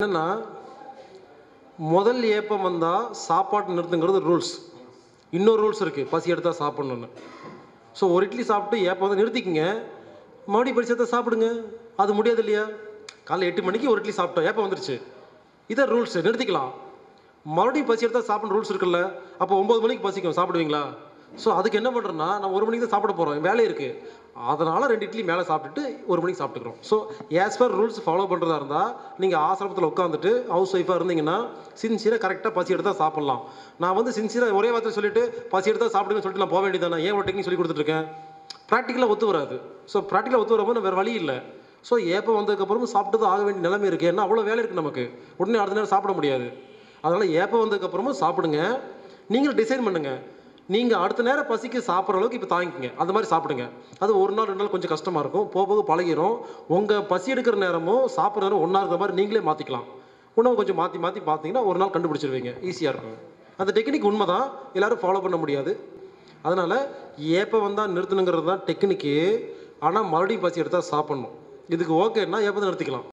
என்னன்னா முதல் ஏப்பம் வந்தால் சாப்பாடு நிறுத்துங்கிறது ரூல்ஸ் இன்னொரு ரூல்ஸ் இருக்குது பசி எடுத்தால் சாப்பிட்ணுன்னு ஸோ ஒரு இட்லி சாப்பிட்டு ஏப்பம் வந்து நிறுத்திக்கங்க. மறுபடியும் பரிசத்தை சாப்பிடுங்க. அது முடியாது இல்லையா? காலைல எட்டு மணிக்கு ஒரு இட்லி சாப்பிட்டோம் ஏப்பம் வந்துருச்சு. இதான் ரூல்ஸ் நிறுத்திக்கலாம். மறுபடியும் பசி எடுத்தால் சாப்பிட்ற ரூல்ஸ் இருக்குல்ல? அப்போ ஒம்பது மணிக்கு பசிக்கும் சாப்பிடுவீங்களா? ஸோ அதுக்கு என்ன பண்ணுறோன்னா நம்ம ஒரு மணிக்கு தான் சாப்பிட போகிறோம் வேலை இருக்குது அதனால் ரெண்டு இட்லி மேலே சாப்பிட்டுட்டு ஒரு மணிக்கு சாப்பிட்டுக்கிறோம். So as per rules follow பண்ணுறதா இருந்தால் நீங்கள் ஆசிரமத்தில் உட்காந்துட்டு ஹவுஸ் ஒய்ஃபாக இருந்தீங்கன்னா சின்சியராக கரெக்டாக பசி எடுத்தால் சாப்பிட்லாம். நான் வந்து சின்சியராக ஒரே வார்த்தை சொல்லிட்டு பசி எடுத்தால் சாப்பிடுங்கன்னு சொல்லிட்டு நான் போக வேண்டியதானே ஏன் ஒரு டெக்னிக் சொல்லி கொடுத்துட்ருக்கேன்? ப்ராக்டிக்கலாக ஒத்து வராது. ஸோ ப்ராக்டிக்கலாக ஒத்து வரப்போ வேறு வழி இல்லை. ஸோ ஏப்போ வந்ததுக்கப்புறம் சாப்பிட்டு தான் ஆக வேண்டிய நிலைமை இருக்குது ஏன்னா அவ்வளோ வேலை இருக்குது நமக்கு. உடனே அடுத்த நேரம் சாப்பிட முடியாது. அதனால் ஏப்போ வந்ததுக்கப்புறமும் சாப்பிடுங்க. நீங்களும் டிசைன் பண்ணுங்கள் நீங்கள் அடுத்த நேரம் பசிக்கு சாப்பிட்ற அளவுக்கு இப்போ தாங்கிக்கங்க. அந்த மாதிரி சாப்பிடுங்க. அது ஒரு நாள் ரெண்டு நாள் கொஞ்சம் கஷ்டமாக இருக்கும். போக போக பழகிரும். உங்கள் பசி எடுக்கிற நேரமும் சாப்பிட்ற நேரம் ஒன்றா இருக்கிற மாதிரி நீங்களே மாற்றிக்கலாம் உணவு கொஞ்சம் மாற்றி மாற்றி பார்த்தீங்கன்னா ஒரு நாள் கண்டுபிடிச்சிருவீங்க. ஈஸியாக இருக்கும். அந்த டெக்னிக் உண்மை தான் எல்லோரும் ஃபாலோ பண்ண முடியாது. அதனால் ஏப்பம் வந்தால் நிறுத்தணுங்கிறது தான் டெக்னிக்கு ஆனால் மறுபடியும் பசி எடுத்தால் சாப்பிட்ணும். இதுக்கு ஓகேன்னா ஏப்பத்தை நிறுத்திக்கலாம்.